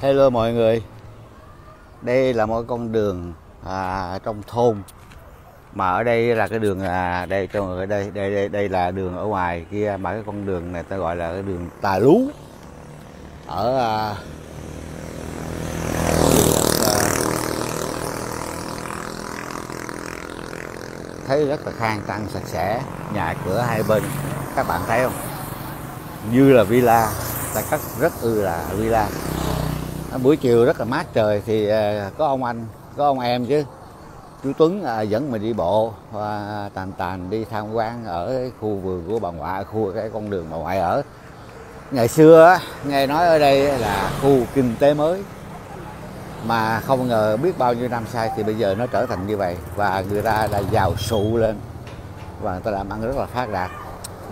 Hello mọi người. Đây là một con đường à, trong thôn. Mà ở đây là cái đường à, đây trong ở đây, đây đây đây là đường ở ngoài kia mà cái con đường này ta gọi là cái đường Tà Lú. Ở à, thấy rất là khang trang sạch sẽ nhà cửa hai bên. Các bạn thấy không? Như là villa. Ta cắt rất ư là villa. À, buổi chiều rất là mát trời thì à, có ông anh có ông em chứ. Chú Tuấn à, dẫn mình đi bộ và tàn tàn đi tham quan ở khu vườn của bà ngoại khu cái con đường bà ngoại ở. Ngày xưa nghe nói ở đây là khu kinh tế mới mà không ngờ biết bao nhiêu năm sai thì bây giờ nó trở thành như vậy và người ta đã giàu sụ lên và người ta làm ăn rất là phát đạt.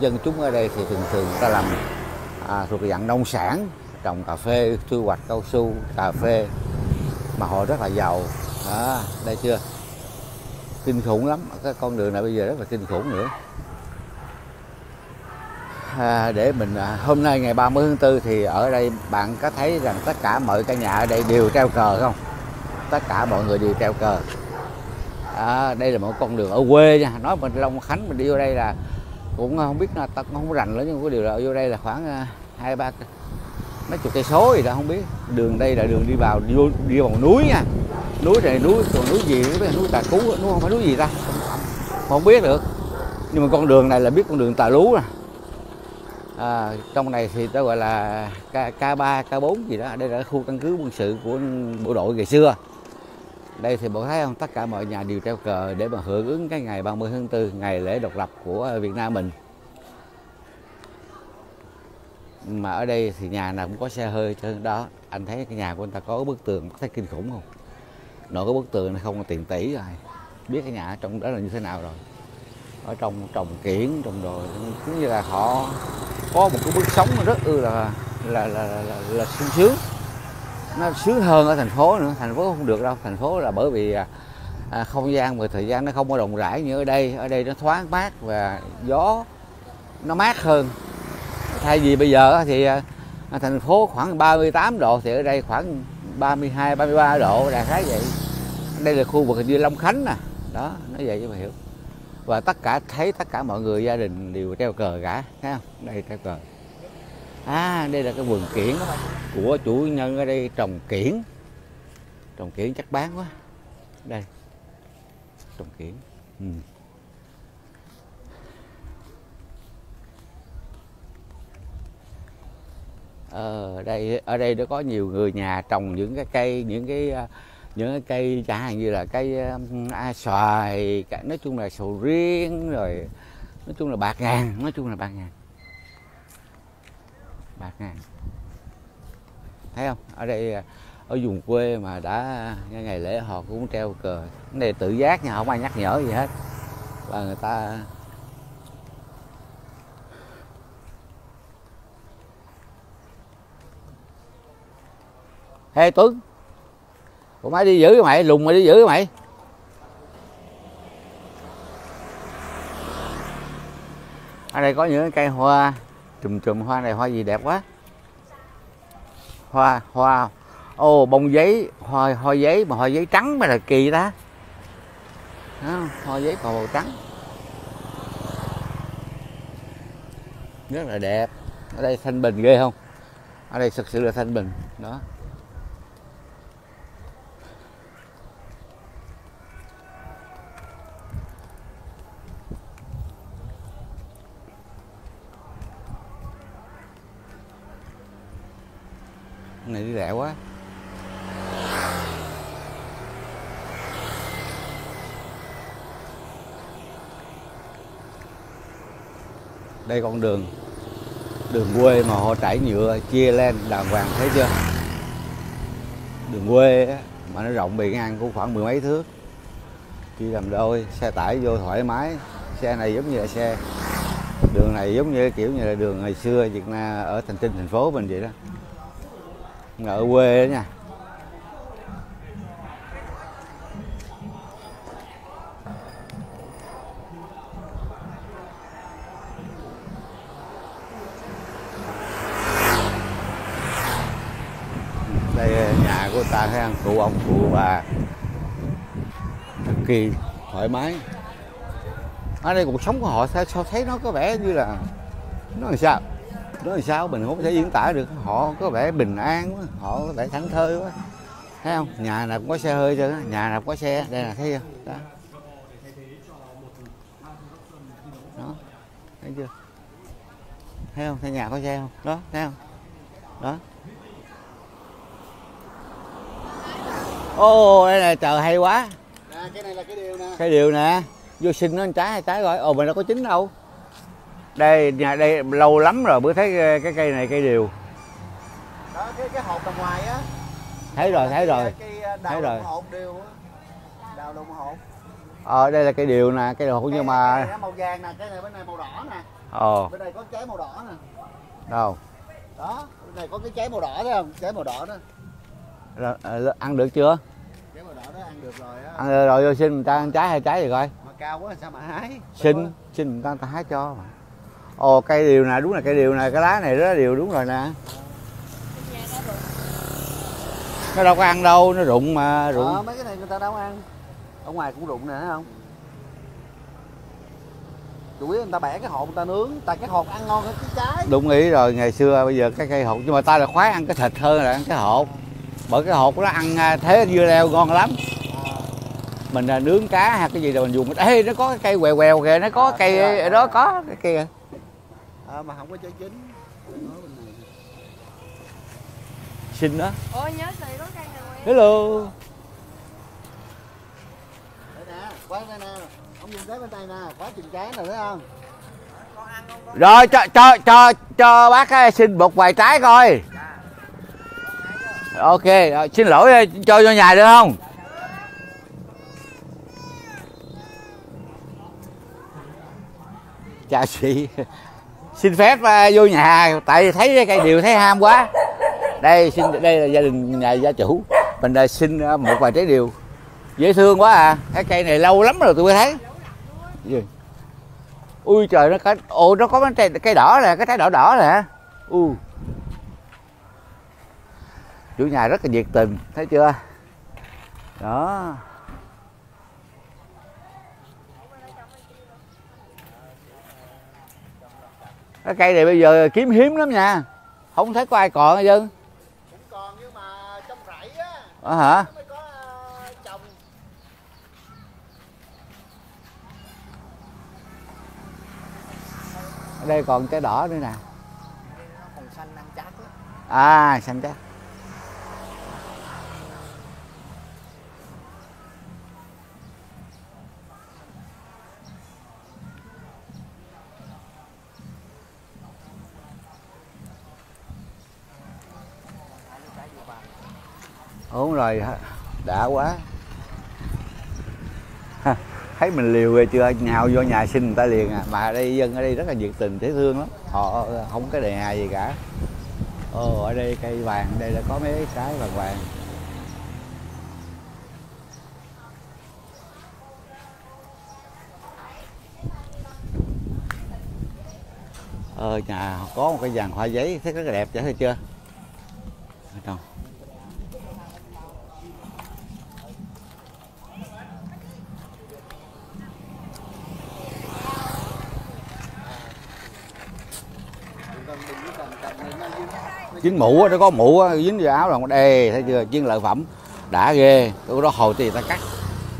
Dân chúng ở đây thì thường thường người ta làm à, thuộc dạng nông sản trồng cà phê thu hoạch cao su cà phê mà họ rất là giàu. Đó, đây chưa? Kinh khủng lắm. Cái con đường này bây giờ rất là kinh khủng nữa. À, để mình à, hôm nay ngày 30 tháng 4 thì ở đây bạn có thấy rằng tất cả mọi căn nhà ở đây đều treo cờ không? Tất cả mọi người đều treo cờ. À, đây là một con đường ở quê nha. Nói mình Long Khánh mình đi vô đây là cũng không biết là ta cũng không rành nữa nhưng có điều là vô đây là khoảng à, hai ba mấy chục cây số gì đó không biết. Đường đây là đường đi vào đi, đi vào núi nha. Núi này núi còn núi gì không biết núi tà cú núi không phải núi gì ta? Không biết được. Nhưng mà con đường này là biết con đường tà lú nè à, trong này thì ta gọi là K, K3, K4 gì đó. Đây là khu căn cứ quân sự của bộ đội ngày xưa. Đây thì bộ thấy không? Tất cả mọi nhà đều treo cờ để mà hưởng ứng cái ngày 30 tháng 4 ngày lễ độc lập của Việt Nam mình mà ở đây thì nhà nào cũng có xe hơi chứ đó anh thấy cái nhà của anh ta có bức tường thấy kinh khủng không? Nội cái bức tường này không có tiền tỷ rồi biết cái nhà ở trong đó là như thế nào rồi. Ở trong trồng kiển trồng đồ cũng như là họ có một cái bước sống rất ư là là là, là, là, là sung sướng. Nó sướng hơn ở thành phố nữa thành phố không được đâu thành phố là bởi vì à, à không gian và thời gian nó không có rộng rãi như ở đây. Ở đây nó thoáng mát và gió nó mát hơn thay vì bây giờ thì à, à, thành phố khoảng 38 độ thì ở đây khoảng 32 33 độ, đại khái vậy. Đây là khu vực như Long Khánh nè. Đó nó vậy cho mà hiểu. Và tất cả, thấy tất cả mọi người, gia đình đều treo cờ cả, thấy không? Đây, treo cờ. À đây là cái vườn kiển của chủ nhân ở đây, trồng kiển. Trồng kiển chắc bán quá. Đây, trồng kiển. Ừ. ở đây ở đây nó có nhiều người nhà trồng những cái cây những cái ờ, những cái cây chẳng hạn như là cây à, xoài nói chung là sầu riêng rồi nói chung là bạc ngàn nói chung là bạc ngàn. Bạc ngàn. Thấy không? Ở đây ờ, ở vùng quê mà đã ngày lễ họ cũng treo cờ. Cái này tự giác nha không ai nhắc nhở gì hết. Và người ta hê Tuấn. Của máy đi giữ mày, lùng mày đi giữ mày. Ở đây có những cây hoa Chùm chùm hoa này hoa gì đẹp quá. Hoa, hoa Ô bông giấy, hoa, hoa giấy mà hoa giấy trắng mà là kỳ ta. Đó, Hoa giấy màu, màu trắng. Rất là đẹp. Ở đây thanh bình ghê không? Ở đây thực sự là thanh bình. Đó. Này đi rẻ quá đây con đường đường quê mà họ trải nhựa chia lên đàng hoàng thấy chưa? Đường quê á, mà nó rộng bề ngang cũng khoảng mười mấy thước. Chia làm đôi xe tải vô thoải mái xe này giống như là xe đường này giống như kiểu như là đường ngày xưa Việt Nam ở thành tinh thành phố mình vậy đó ở quê đó nha. Đây nhà của ta thấy ăn cụ ông cụ bà. Cực kỳ thoải mái. Ở đây cuộc sống của họ sao, sao thấy nó có vẻ như là nó làm sao? Nó làm sao mình không thể diễn tả được. Họ có vẻ bình an quá họ có vẻ thảnh thơi quá. Thấy không? Nhà nào cũng có xe hơi chứ nhà nào cũng có xe. Đây là thấy chưa? Đó. Đó. Thấy chưa? Thấy không? Thấy nhà có xe không? Đó thấy không? Đó. Ô đây này trời hay quá. Cái này là cái điều nè. cái điều nè. Vô sinh nó trái hay trái rồi. Ồ mình đâu có chín đâu đây nhà đây lâu lắm rồi mới thấy cái, cái cây này cây điều Đó, cái cái hộp đằng ngoài á. thấy rồi thấy rồi Cái, cái đào Thấy rồi. hộp đều á. Đào đồng hộp. ờ đây là cây điều nè cây điều Cái- nhưng cái mà này nó màu vàng nè, cái này bên này màu đỏ nè. ồ Bên này có trái màu đỏ nè. đâu Đó, bên này có cái trái màu đỏ thấy không? Trái màu đỏ đó. Rồi, ờ, ăn được chưa Trái màu đỏ đó ăn được rồi á. ăn rồi vô xin người ta ăn trái hay trái gì coi Mà cao quá sao mà hái? xin xin người ta, người ta hái cho mà ồ cây điều nè đúng là cây điều nè cái lá này rất là điều đúng rồi nè. Nó đâu có ăn đâu nó rụng mà rụng. Ờ, mấy cái này người ta đâu ăn. Ở ngoài cũng rụng nè thấy không? Chủ yếu người ta bẻ cái hộp người ta nướng, tại cái hộp ăn ngon hơn cái trái. đúng ý rồi ngày xưa bây giờ cái cây hột nhưng mà ta là khoái ăn cái thịt hơn là ăn cái hột. Bởi cái hột nó ăn à, thế dưa leo ngon lắm. Mình là nướng cá hay cái gì rồi mình dùng. Ê nó có cái cây quèo quèo kìa nó có À, cây đó có cái kia À, mà không có trái chín. Xin đó Ôi nhớ xì có cây ngoài hello. Đây nè, đây nè. Ông dùng cái bên tay nè, khóa chùm trái nè thấy không? rồi cho cho cho cho bác xin một vài trái coi. Ok rồi, xin lỗi cho vô nhà được không? Chào chị xin phép uh, vô nhà tại vì thấy cái cây điều thấy ham quá. Đây xin đây là gia đình nhà gia chủ. Mình là xin à, một vài trái điều. Dễ thương quá à. Cái cây này lâu lắm rồi tôi mới thấy. Gì? ui trời nó có ồ nó có cái trái cây đỏ nè cái trái đỏ đỏ nè. U. Chủ nhà rất là nhiệt tình thấy chưa? Đó. Cái cây này bây giờ kiếm hiếm lắm nha. Không thấy có ai còn hết trơn Cũng còn nhưng mà trong rẫy á, ờ hả? Có trồng. ở đây còn trái đỏ nữa nè. Còn xanh ăn chắc lắm. à xanh chắc ổn rồi, hả? đã quá. Thấy mình liều rồi chưa, nhào vô nhà xin người ta liền à. Mà ở đây dân ở đây rất là nhiệt tình, dễ thương lắm. Họ không có đề hài gì cả. Ồ, ở đây cây vàng, đây là có mấy cái vàng vàng. Ờ, nhà có một cái vàng hoa giấy, thấy rất là đẹp chứ thấy chưa? Ở đâu? Đừng cần đừng có cầm cầm này nó dính. Chiến mũ nó có mũ á, dính vào áo là đây, thấy chưa? Chiến lợi phẩm đã ghê, cái đó hồi thì ta cắt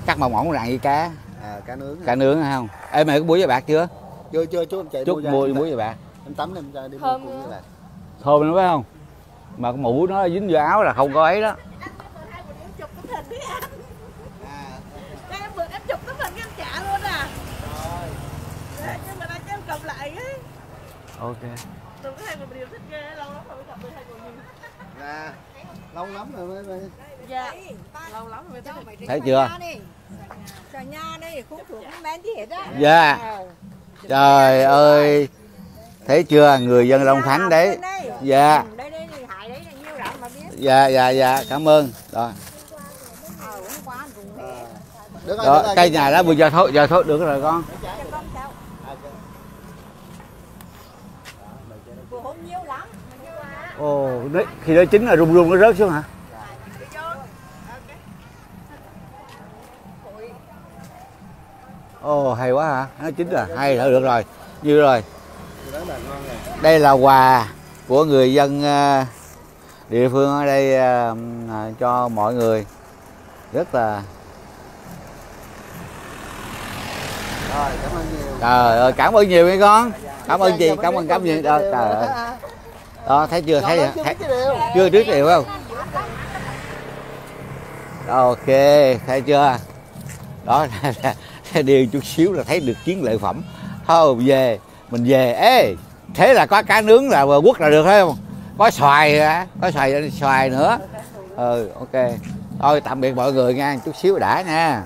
cắt mỏng mỏng rạng với cá, À, cá nướng. cá nướng không? Ê mày có muối với bạc chưa? Chưa chưa chú em chạy Chút mua em muối với bạc. Em tắm em ra đi mua Thơm cùng nữa. với bạn. Thơm nữa phải không? Mà cái mũ nó dính vô áo là không có ấy đó. chụp Lâu lắm rồi mới mới Dạ Lâu lắm rồi mới Thấy chưa? Cả nhà đây cũng thuộc men thiệt á. Dạ. Trời ơi. Thấy chưa? Người dân Long Khánh đấy. Dạ. Đây đây thì hại đấy là nhiêu rộng mà biết. Dạ dạ dạ, cảm ơn. Rồi. Ờ Đó, rồi. cây nhà đó bây giờ thôi, giờ thôi được rồi con Ồ, đấy, khi đó chính là rung rung nó rớt xuống hả? Ồ, hay quá hả? Nó chính là hay là được rồi. Như rồi. Đây là quà của người dân ờ, địa phương ở đây ờ, ờ, cho mọi người. Rất là Rồi, cảm ơn nhiều. Trời ơi, cảm ơn nhiều nghe con. Cảm ơn chị, cảm ơn cảm ơn. Trời ơi đó thấy chưa? Thấy thấy chưa trước điều không? Ok thấy chưa? Đó điều chút xíu là thấy được chiến lợi phẩm. Thôi về. Mình về. Ê thế là có cá nướng là quất là được thấy không? Có xoài có xoài xoài nữa. Ừ ok. Thôi tạm biệt mọi người nha. Chút xíu đã nha